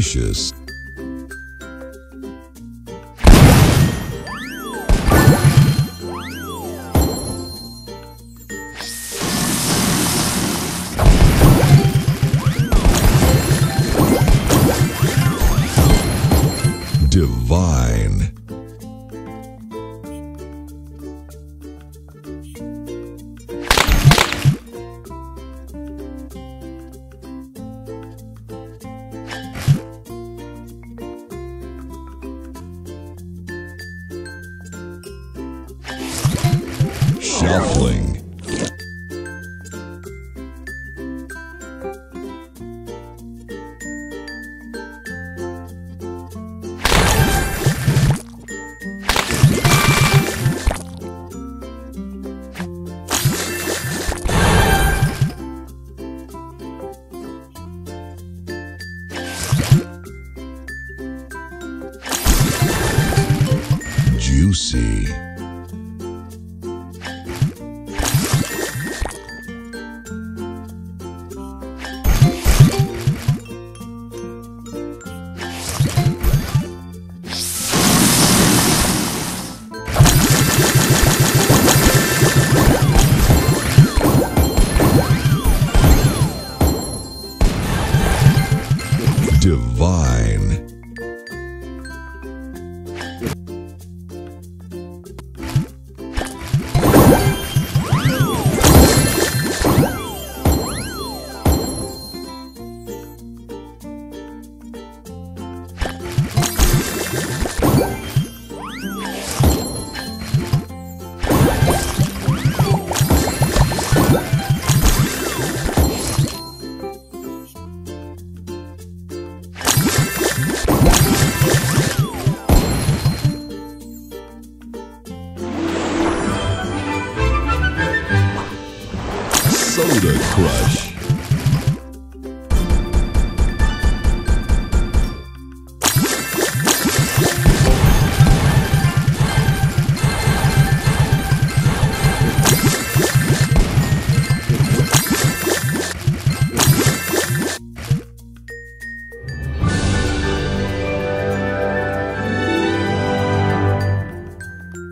delicious. Shuffling. Juicy. divine. Soda Crush.